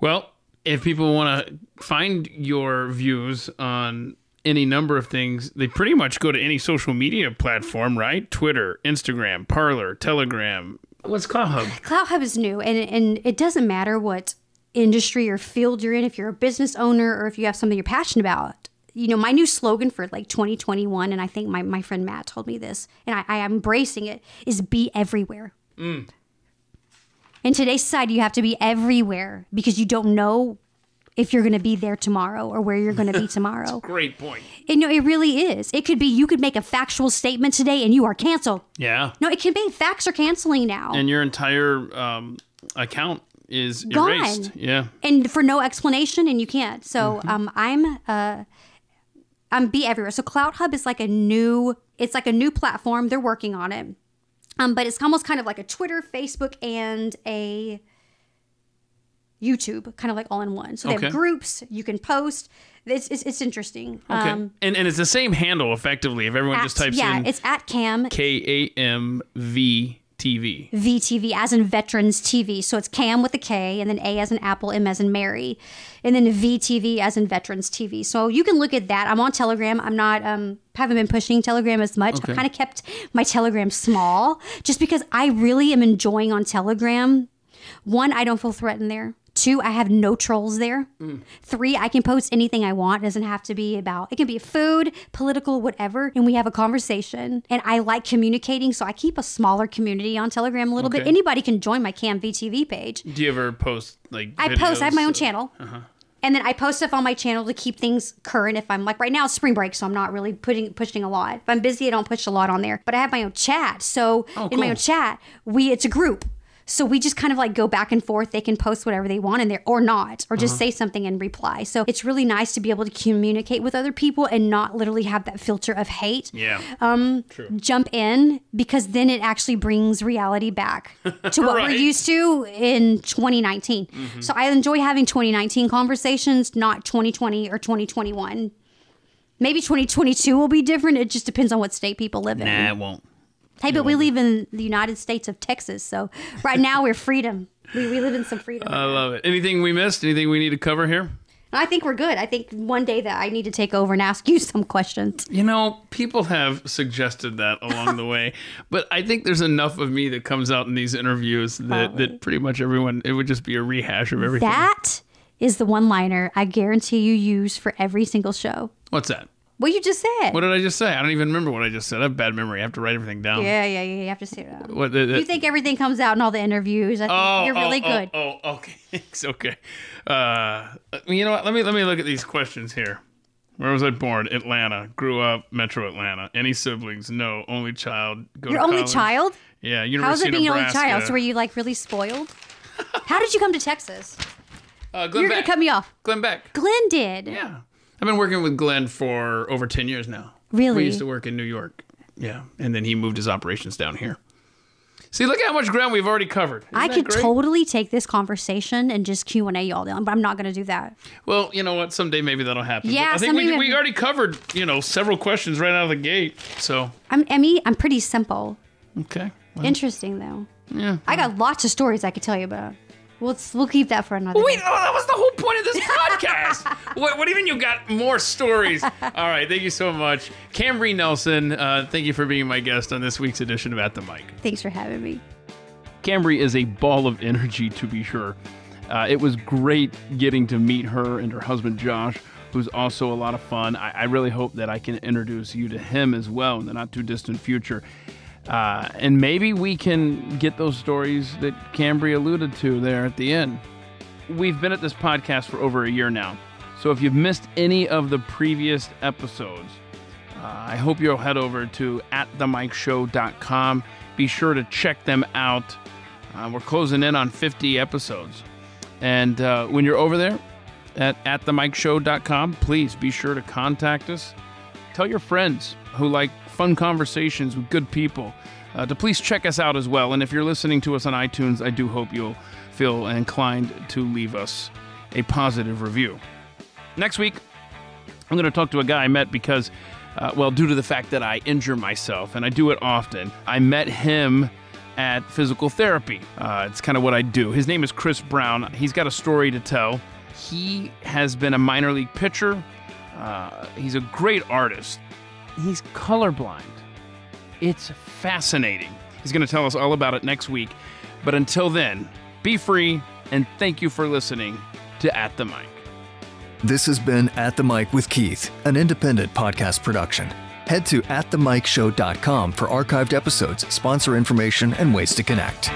Well, if people want to find your views on any number of things, they pretty much go to any social media platform, right? Twitter, Instagram, Parler, Telegram. What's CloutHub? Cloud Hub is new, and and it doesn't matter what industry or field you're in. If you're a business owner or if you have something you're passionate about, you know, my new slogan for like 2021, and I think my my friend Matt told me this, and I, I am embracing it, is be everywhere. In today's society, you have to be everywhere because you don't know if you're going to be there tomorrow or where you're going to be tomorrow. Great point. And no, it really is. It could be you could make a factual statement today and you are canceled. Yeah. No, it can be facts are canceling now. And your entire um, account is Gone. erased. Yeah. and for no explanation and you can't so um, i'm uh i'm be everywhere so CloutHub is like a new it's like a new platform they're working on it um but it's almost kind of like a twitter facebook and a youtube kind of like all in one so they Okay. have groups you can post it's, it's, it's interesting Okay. um and, and it's the same handle effectively if everyone just at- types yeah in it's at cam K A M V T V. VTV as in Veterans TV. So it's Cam with a K and then A as in Apple, M as in Mary, and then VTV as in Veterans TV. So you can look at that. I'm on Telegram. I'm not um haven't been pushing Telegram as much. Okay. I've kind of kept my Telegram small just because I really am enjoying on Telegram. One, I don't feel threatened there. Two, I have no trolls there. Mm. Three, I can post anything I want. It doesn't have to be about, it can be food, political, whatever. And we have a conversation. And I like communicating. So I keep a smaller community on Telegram a little bit. Anybody can join my KamVTV page. Do you ever post like? I post, I have my own videos? channel. Uh-huh. And then I post stuff on my channel to keep things current. If I'm like right now, it's spring break, so I'm not really putting pushing a lot. If I'm busy, I don't push a lot on there. But I have my own chat. So Oh, in my own chat, we it's a group. So we just kind of like go back and forth. They can post whatever they want in there or not, or Uh-huh. just say something and reply. So it's really nice to be able to communicate with other people and not literally have that filter of hate Yeah. Um, True. jump in because then it actually brings reality back to what Right. we're used to in 2019. So I enjoy having 2019 conversations, not 2020 or 2021. Maybe 2022 will be different. It just depends on what state people live in. Nah, it won't. Hey, but we live in the United States of Texas, so right now we're freedom. We, we live in some freedom. I love it. Anything we missed? Anything we need to cover here? I think we're good. I think one day that I need to take over and ask you some questions. You know, people have suggested that along the way, but I think there's enough of me that comes out in these interviews that, that pretty much everyone it would just be a rehash of everything. That is the one liner I guarantee you use for every single show. What's that? What you just said. What did I just say? I don't even remember what I just said. I have bad memory. I have to write everything down. yeah, yeah, yeah. You have to say that. What? the- the- You think everything comes out in all the interviews. I think Oh, you're really oh, good. Oh, oh, okay. Thanks. Okay. Uh, you know what? Let me let me look at these questions here. Where was I born? Atlanta. Grew up Metro Atlanta. Any siblings? No. Only child. Go You're to only college. child? Yeah. How's University it being of only child? So were you like really spoiled? How did you come to Texas? uh, Glenn You're Beck. gonna cut me off. Glenn Beck. Glenn did. Yeah. I've been working with Glenn for over 10 years now. Really? We used to work in New York. Yeah. And then he moved his operations down here. See, look how much ground we've already covered. Isn't I could great? totally take this conversation and just Q and A y'all down, but I'm not gonna do that. Well, you know what? Someday maybe that'll happen. But Yeah, I think we, we we- already covered, you know, several questions right out of the gate. So, I'm Emmy. I'm pretty simple. okay. Well, Interesting though. yeah. I got lots of stories I could tell you about. We'll we'll keep that for another. Wait, day. oh, that was the whole point of this podcast. what, what do you you got more stories? All right, thank you so much. Kambree Nelson, uh, thank you for being my guest on this week's edition of At the Mic. Thanks for having me. Kambree is a ball of energy, to be sure. Uh, it was great getting to meet her and her husband, Josh, who's also a lot of fun. I, I really hope that I can introduce you to him as well in the not too distant future. Uh, and maybe we can get those stories that Kambree alluded to there at the end. We've been at this podcast for over a year now. So if you've missed any of the previous episodes, uh, I hope you'll head over to atthemicshow.com. Be sure to check them out. Uh, we're closing in on 50 episodes. And uh, when you're over there at atthemicshow.com, please be sure to contact us. Tell your friends who like fun conversations with good people uh, to please check us out as well. And if you're listening to us on iTunes, I do hope you'll feel inclined to leave us a positive review. Next week, I'm going to talk to a guy I met because, uh, well, due to the fact that I injure myself, and I do it often, I met him at physical therapy. Uh, it's kind of what I do. His name is Chris Brown. He's got a story to tell. He has been a minor league pitcher. Uh, he's a great artist. He's colorblind. It's fascinating. He's going to tell us all about it next week. But until then, be free and thank you for listening to At the Mic. This has been At the Mic with Keith, an independent podcast production. Head to atthemicshow.com for archived episodes, sponsor information, and ways to connect.